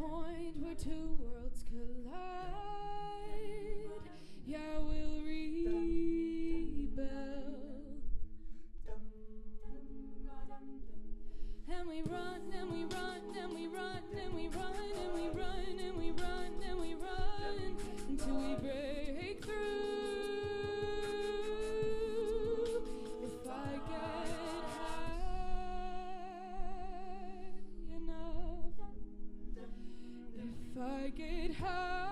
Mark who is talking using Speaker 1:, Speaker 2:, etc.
Speaker 1: point where two worlds collide. Yeah, we'll rebel. And we run and we run and we run and we run and we run and we run and we run I get high